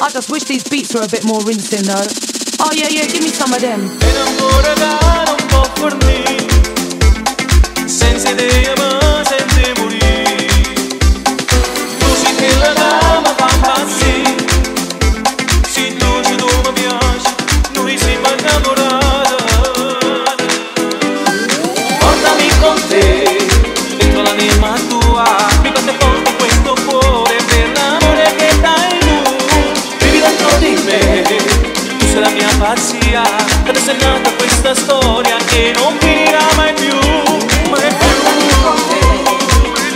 I just wish these beats were a bit more rinsing though. Oh yeah, yeah, give me some of them. Pazzia Adesso è nata questa storia Che non finirà mai più Mai più.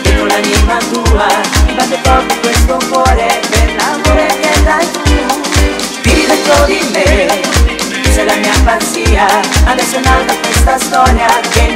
Dentro l'anima tua mi batte forte questo cuore per l'amore che dai tu. Vivi dentro di me sei la mia pazzia adesso è nata questa storia che